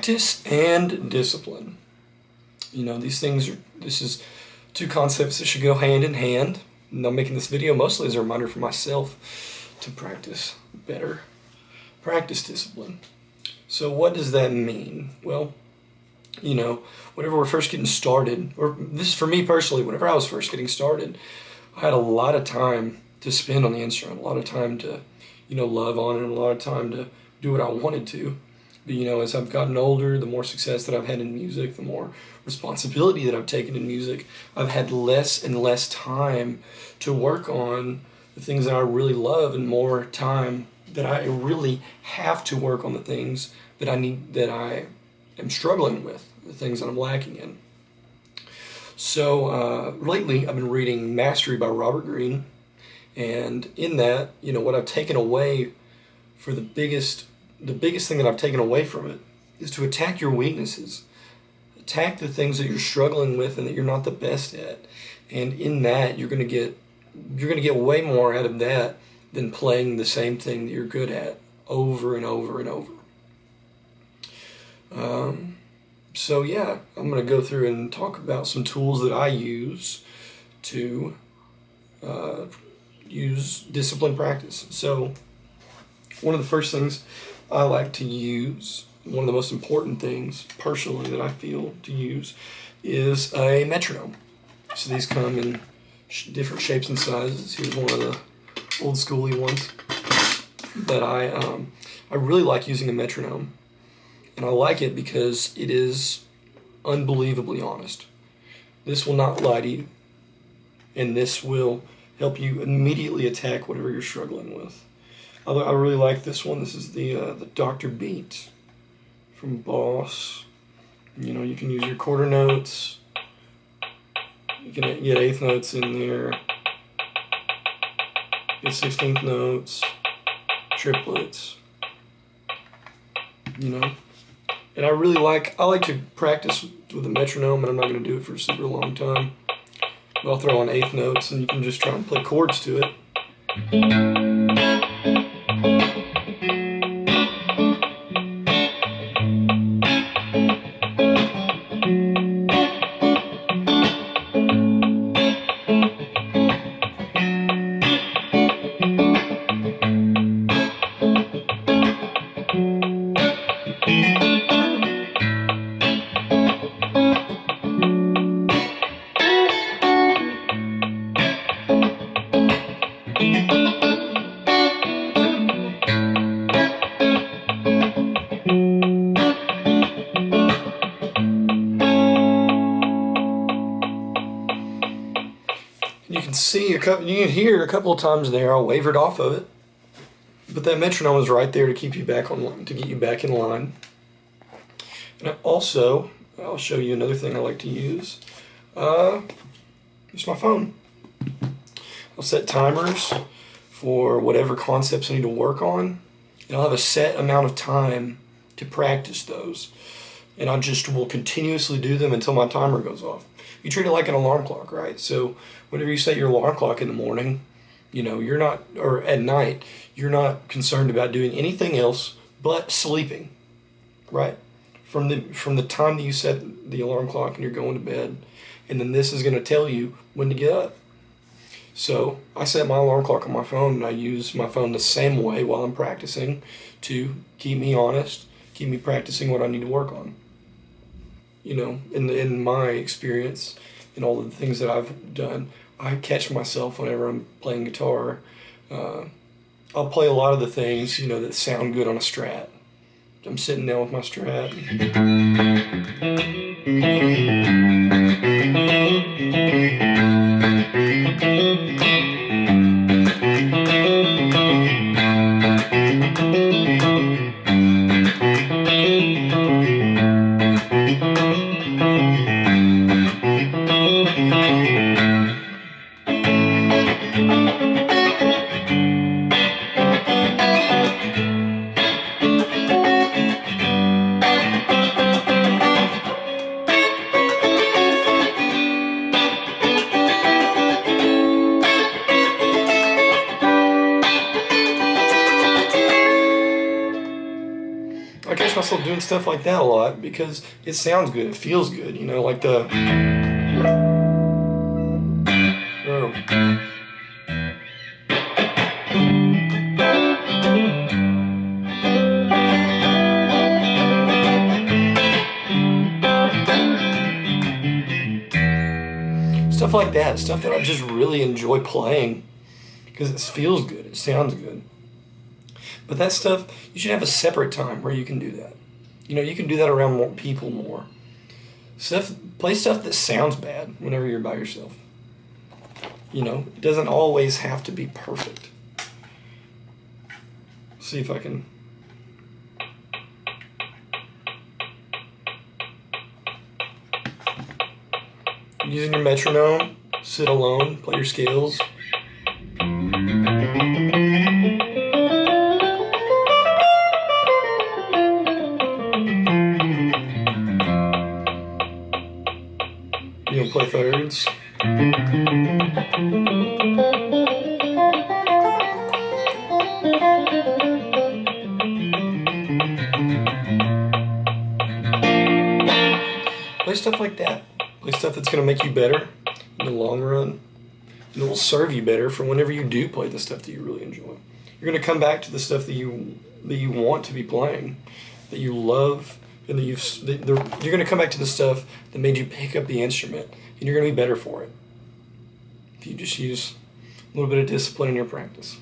practice and discipline. You know, these things are, this is two concepts that should go hand in hand. And I'm making this video mostly as a reminder for myself to practice better. Practice discipline. So, what does that mean? Well, you know, whenever we're first getting started, or this is for me personally, whenever I was first getting started, I had a lot of time to spend on the instrument, a lot of time to, you know, love on it, and a lot of time to do what I wanted to. You know, as I've gotten older, the more success that I've had in music, the more responsibility that I've taken in music, I've had less and less time to work on the things that I really love and more time that I really have to work on the things that I need that I am struggling with, the things that I'm lacking in. So uh, lately, I've been reading Mastery by Robert Greene, and in that, you know, what I've taken away for the biggest the biggest thing that I've taken away from it is to attack your weaknesses. Attack the things that you're struggling with and that you're not the best at. And in that you're gonna get you're gonna get way more out of that than playing the same thing that you're good at over and over and over. Um, so yeah, I'm gonna go through and talk about some tools that I use to uh, use discipline practice. So one of the first things I like to use, one of the most important things personally that I feel to use, is a metronome. So these come in sh different shapes and sizes. Here's one of the old schooly ones. But I, um, I really like using a metronome. And I like it because it is unbelievably honest. This will not lie to you. And this will help you immediately attack whatever you're struggling with. I, I really like this one. This is the uh, the Dr. Beat from Boss. You know, you can use your quarter notes. You can get eighth notes in there. Get sixteenth notes, triplets. You know, and I really like I like to practice with a metronome, and I'm not going to do it for a super long time. But I'll throw on eighth notes, and you can just try and play chords to it. See a couple, you can hear a couple of times there. I wavered off of it, but that metronome is right there to keep you back on to get you back in line. And I also, I'll show you another thing I like to use. Uh, it's my phone. I'll set timers for whatever concepts I need to work on, and I'll have a set amount of time to practice those. And I just will continuously do them until my timer goes off you treat it like an alarm clock, right? So whenever you set your alarm clock in the morning, you know, you're not, or at night, you're not concerned about doing anything else but sleeping, right? From the from the time that you set the alarm clock and you're going to bed, and then this is going to tell you when to get up. So I set my alarm clock on my phone, and I use my phone the same way while I'm practicing to keep me honest, keep me practicing what I need to work on you know, in in my experience and all the things that I've done, I catch myself whenever I'm playing guitar. Uh, I'll play a lot of the things you know that sound good on a Strat. I'm sitting down with my Strat. Myself doing stuff like that a lot because it sounds good, it feels good, you know, like the. Oh. Stuff like that, stuff that I just really enjoy playing because it feels good, it sounds good. But that stuff, you should have a separate time where you can do that. You know, you can do that around more people more. Stuff, play stuff that sounds bad whenever you're by yourself. You know, it doesn't always have to be perfect. See if I can. Using your metronome, sit alone, play your scales. Play thirds. Play stuff like that. Play stuff that's going to make you better in the long run. And it will serve you better for whenever you do play the stuff that you really enjoy. You're going to come back to the stuff that you that you want to be playing, that you love, and that you've. That you're going to come back to the stuff that made you pick up the instrument, and you're going to be better for it. If you just use a little bit of discipline in your practice.